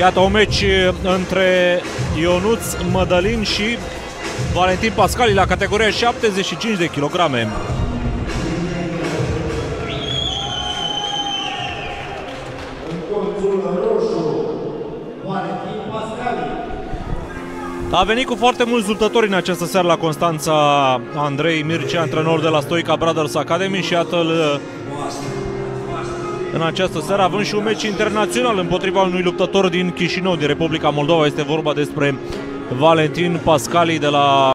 Iată un meci între Ionuț Mădălin și Valentin Pascali la categoria 75 de kilograme. În colțul roșu, Valentin Pascali. A venit cu foarte mulți luptători în această seară la Constanța Andrei Mircea, antrenor de la Stoica Brothers Academy și iată în această seară având și un meci internațional împotriva unui luptător din Chișinău, din Republica Moldova. Este vorba despre Valentin Pascali de la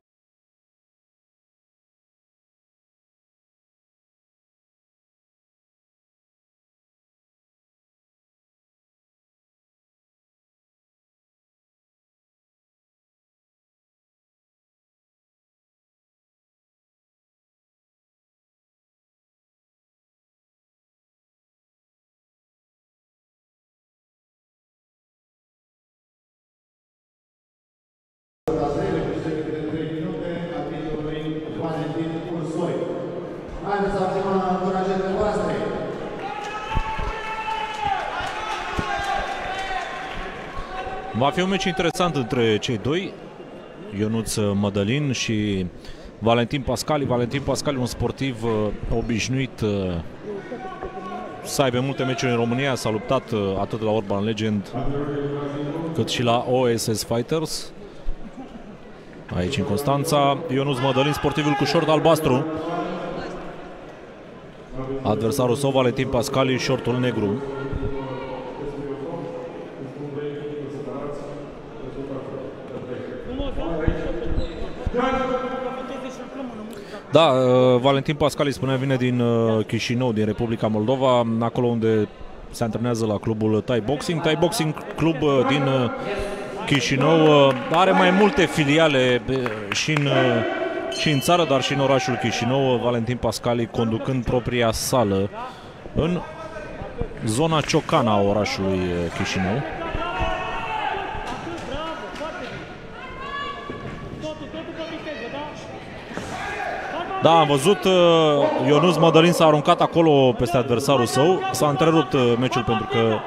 Haideți să facem încurajările voastre. Va fi un meci interesant între cei doi, Ionuț Mădălin și Valentin Pascali. Valentin Pascali, un sportiv uh, obișnuit uh, să aibă multe meciuri în România, s-a luptat uh, atât la Urban Legend cât și la OSS Fighters. Aici în Constanța, Ionuț Mădălin, sportivul cu șort albastru. Adversarul său, Valentin Pascali, șortul negru. Da, uh, Valentin Pascali spunea vine din uh, Chișinău, din Republica Moldova, acolo unde se antrenează la clubul Thai Boxing. Thai Boxing club uh, din uh, Chișinău uh, are mai multe filiale uh, și în, uh, și în țară, dar și în orașul Chișinău. Uh, Valentin Pascali conducând propria sală în zona Ciocana a orașului uh, Chișinău. Da, am văzut uh, Ionuț Mădălin s-a aruncat acolo peste adversarul său. S-a întrerupt uh, meciul pentru că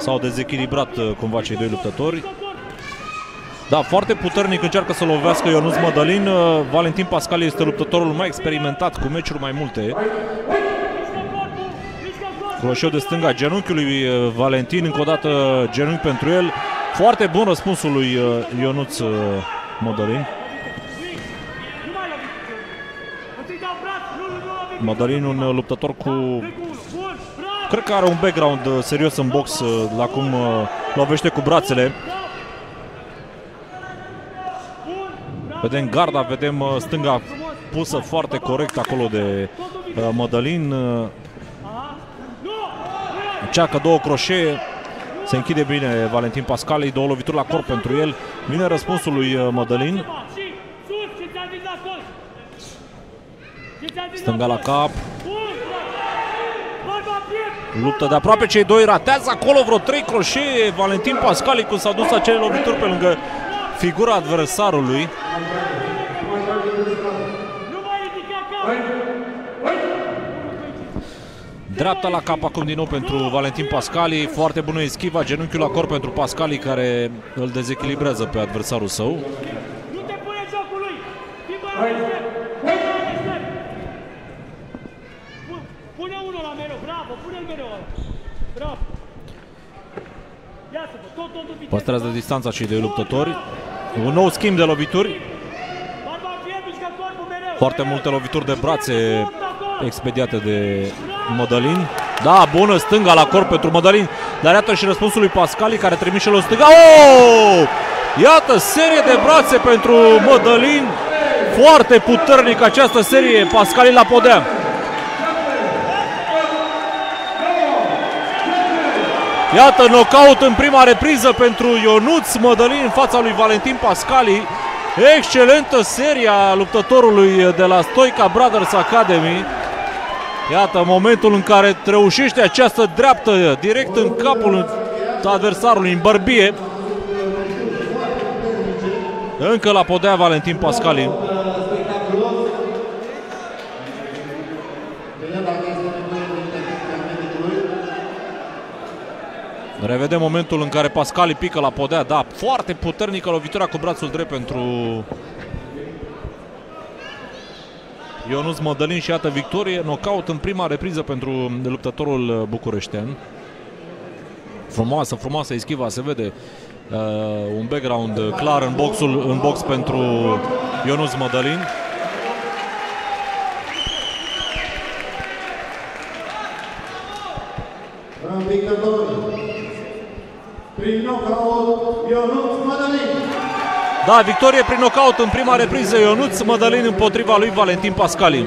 s-au dezechilibrat uh, cumva cei doi luptători. Da, foarte puternic încearcă să lovească Ionuț Mădălin. Uh, Valentin Pascal este luptătorul mai experimentat, cu meciuri mai multe. Croșeu de stânga genunchiului uh, Valentin, încă o dată genunchi pentru el. Foarte bun răspunsul lui uh, Ionuț uh, Mădălin. Mădălin un uh, luptător cu... Cred că are un background uh, serios în box, uh, la cum uh, lovește cu brațele. Vedem garda, vedem uh, stânga pusă foarte corect acolo de uh, Mădălin. Uh, Încearcă două croșee. Se închide bine Valentin Pascali, două lovituri la corp pentru el. Vine răspunsul lui uh, Mădălin. Stânga la cap. Luptă de aproape, cei doi ratează acolo vreo trei croșee. Valentin Pascali cum s-a dus acele lovituri pe lângă figura adversarului. Dreapta la cap acum din nou pentru Valentin Pascali. Foarte bună eschiva, genunchiul la corp pentru Pascali care îl dezechilibrează pe adversarul său. Păstrează distanța cei doi luptători. Un nou schimb de lovituri. Barbacie, mișcă corpul mereu! Foarte multe lovituri de brațe expediate de Mădălin. Da, bună stânga la corp pentru Mădălin. Dar iată și răspunsul lui Pascali care trimiște la stânga. Oh! Iată serie de brațe pentru Mădălin. Foarte puternic această serie. Pascali la podea. Iată, knockout în prima repriză pentru Ionuț Mădălin în fața lui Valentin Pascali. Excelentă seria luptătorului de la Stoica Brothers Academy. Iată momentul în care reușește această dreaptă direct în capul adversarului, în bărbie. Încă la podea Valentin Pascali. Revedem momentul în care Pascali pică la podea, da, foarte puternică lovitura cu brațul drept pentru Ionuț Mădălin și iată victorie, knockout în prima repriză pentru luptătorul bucureștean. Frumoasă, frumoasă eschiva, se vede uh, un background clar în boxul în box pentru Ionuț Mădălin. Victor prin knockout Ionuț Mădălin. Da, victorie prin knockout în prima repriză Ionuț Mădălin împotriva lui Valentin Pascalin.